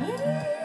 Yeah.